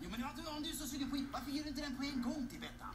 Jo, men om du är så sugen på varför gör du inte den på en gång till Bettan?